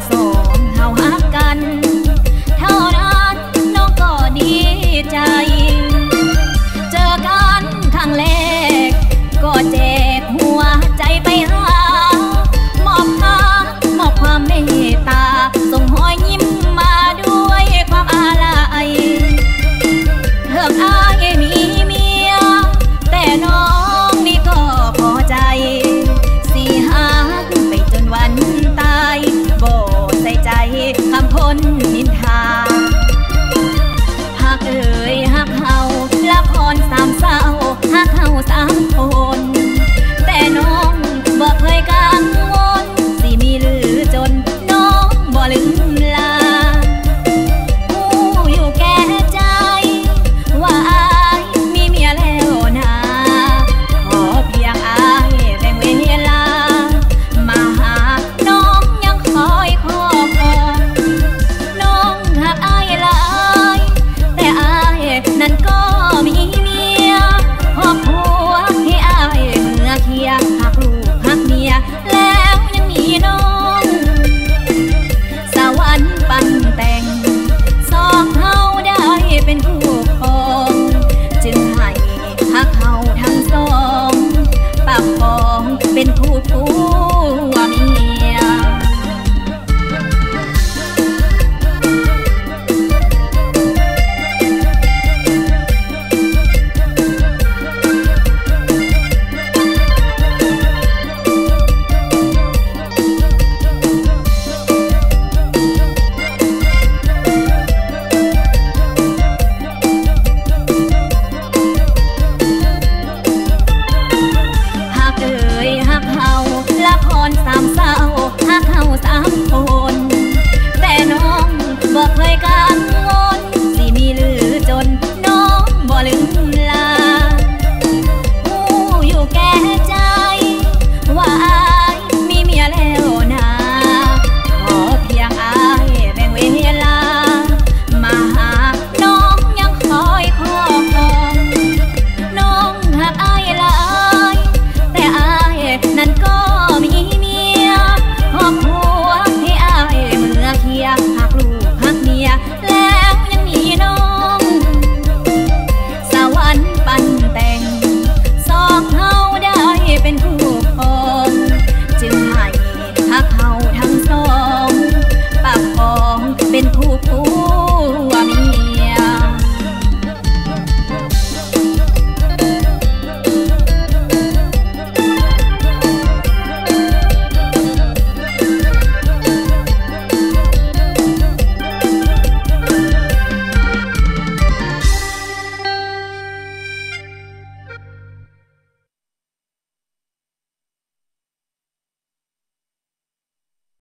song. น หักเฮาทางสองปากมองเป็นผู้ผัวเมีย